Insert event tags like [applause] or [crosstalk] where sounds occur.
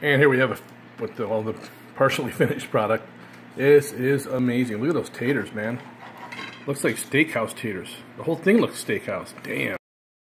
And here we have a, with the, all the partially [laughs] finished product. This is amazing. Look at those taters, man. Looks like steakhouse taters. The whole thing looks steakhouse. Damn.